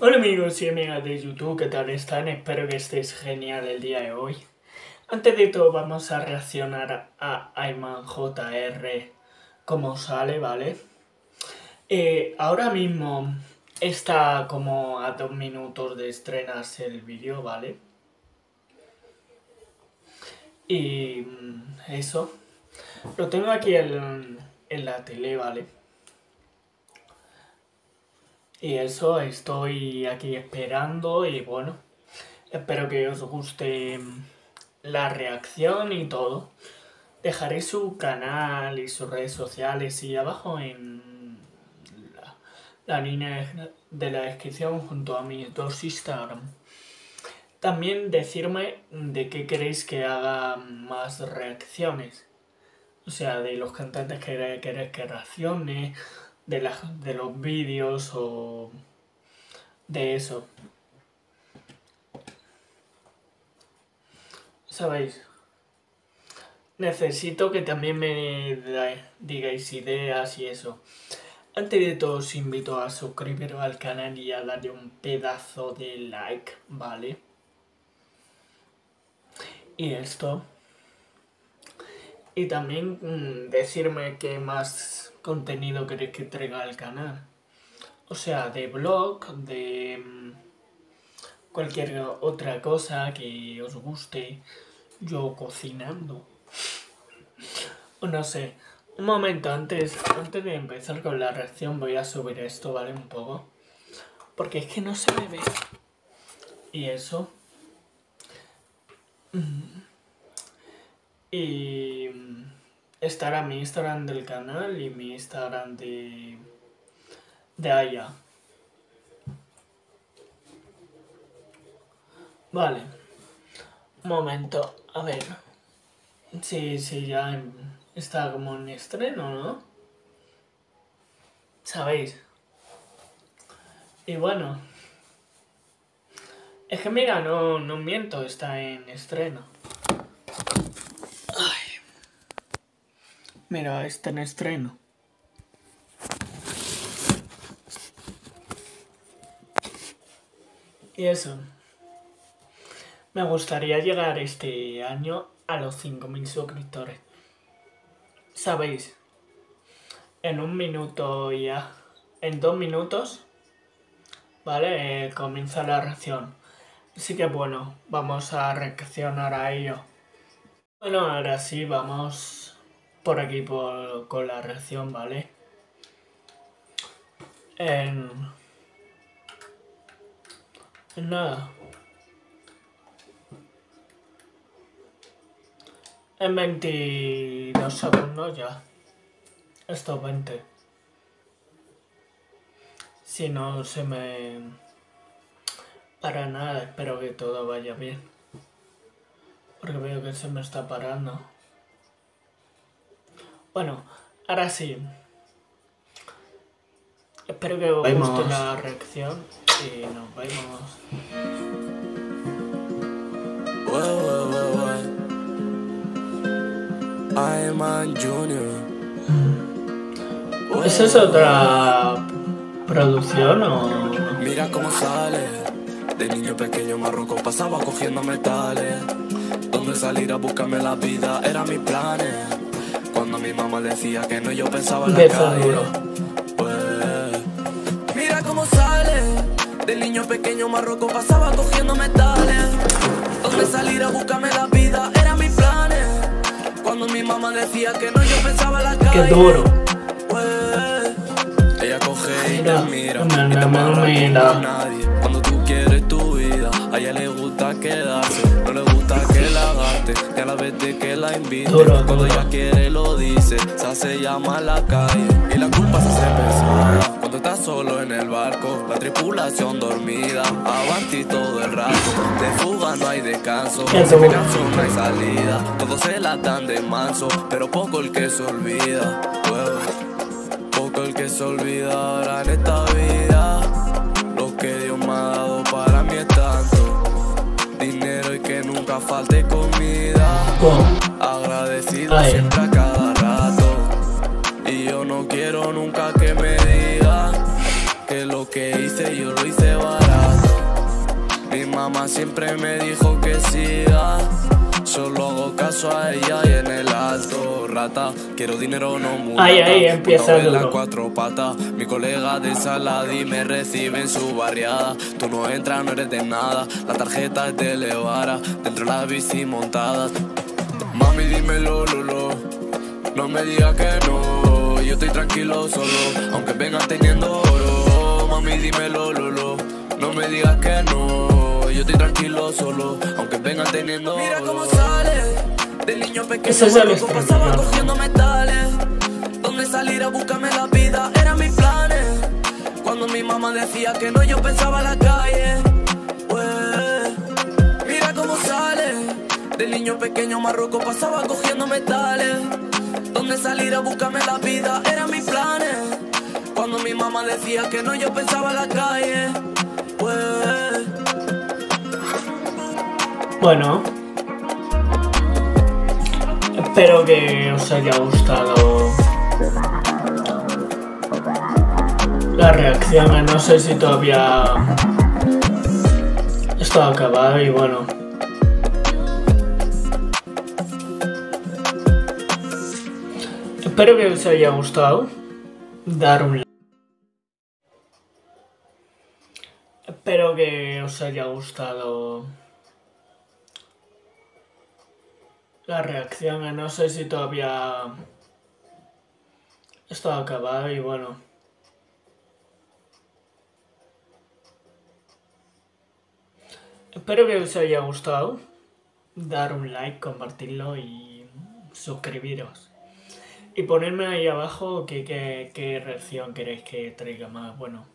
Hola amigos y amigas de YouTube, ¿qué tal están? Espero que estéis genial el día de hoy. Antes de todo vamos a reaccionar a Ayman JR como sale, ¿vale? Eh, ahora mismo está como a dos minutos de estrenarse el vídeo, ¿vale? Y mm, eso. Lo tengo aquí en, en la tele, ¿vale? Y eso, estoy aquí esperando y bueno, espero que os guste la reacción y todo. Dejaré su canal y sus redes sociales y abajo en la, la línea de la descripción junto a mis dos Instagram. También decirme de qué queréis que haga más reacciones. O sea, de los cantantes que queréis que reaccione, de, la, de los vídeos o de eso. ¿Sabéis? Necesito que también me digáis ideas y eso. Antes de todo os invito a suscribiros al canal y a darle un pedazo de like, ¿vale? Y esto. Y también mm, decirme qué más contenido queréis que traiga al canal. O sea, de blog, de mm, cualquier otra cosa que os guste. Yo cocinando. O no sé. Un momento, antes, antes de empezar con la reacción voy a subir esto, ¿vale? Un poco. Porque es que no se me ve. Y eso. Mm. Y estará mi Instagram del canal y mi Instagram de, de allá. Vale. Un momento, a ver. Sí, sí, ya está como en estreno, ¿no? ¿Sabéis? Y bueno. Es que mira, no, no miento, está en estreno. Mira, está en estreno. Y eso. Me gustaría llegar este año a los 5.000 suscriptores. ¿Sabéis? En un minuto ya. En dos minutos. ¿Vale? Eh, comienza la reacción. Así que bueno, vamos a reaccionar a ello. Bueno, ahora sí, vamos por aquí por, con la reacción, ¿vale? En, en nada. En 22 segundos ya. Esto 20. Si no se me... Para nada, espero que todo vaya bien. Porque veo que se me está parando. Bueno, ahora sí. Espero que os guste la reacción y nos vemos. I'm Junior. ¿Esa es otra producción o...? Mira cómo sale De niño pequeño marroco pasaba cogiendo metales Donde salir a buscarme la vida era mi planes mamá decía que no, yo pensaba en la calle. Pues, mira cómo sale. Del niño pequeño marroco pasaba cogiendo metales. Donde salir a buscarme la vida era mi planes. Cuando mi mamá decía que no, yo pensaba en la calle. Qué duro. Pues, ella coge y te mira. Y te mira. nadie. Cuando tú quieres tu vida, a ella le gusta quedarse. No le gusta que la gaste, que a la vez de que la invite. Cuando ella quiere lo dice, se hace llama a la calle. Y la culpa se hace pesada. Cuando estás solo en el barco, la tripulación dormida. Avanti todo el rato, de fuga no hay descanso. Me canso no hay salida. Todos se la dan de manso, pero poco el que se olvida. poco el que se olvida ahora en esta vida. Lo que Dios me ha dado para mí es tanto dinero y que nunca falte comida. Agradecido siempre a cada rato. Y yo no quiero nunca que me diga que lo que hice yo lo hice barato. Mi mamá siempre me dijo que siga. Solo hago caso a ella y en el alto rata. Quiero dinero, no mucho. Ay, ay, empieza las duro. cuatro patas. Mi colega de Saladí me recibe en su barriada. Tú no entras, no eres de nada. La tarjeta es de Levara. Dentro la bici montada. Mami, dímelo, Lolo. No me digas que no. Yo estoy tranquilo solo. Aunque vengas teniendo oro. Mami, dímelo, Lolo. No me digas que no. Tranquilo solo. Aunque vengas teniendo. Mira cómo sale. Del niño pequeño. Ese es el loco, pasaba cogiendo metales. Donde salir a buscarme la vida eran mis planes. Cuando mi mamá decía que no, yo pensaba en la calle. Pues, mira cómo sale. Del niño pequeño marroco pasaba cogiendo metales. Donde salir a buscarme la vida eran mis planes. Cuando mi mamá decía que no, yo pensaba en la calle. Pues. Bueno. Espero que os haya gustado la reacción. No sé si todavía está acabado y bueno. Espero que os haya gustado. Dar un like. Espero que os haya gustado la reacción. No sé si todavía está acabado y bueno. Espero que os haya gustado. Dar un like, compartirlo y suscribiros. Y ponerme ahí abajo qué, qué, qué reacción queréis que traiga más. Bueno,